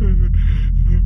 Mm-hmm.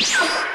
you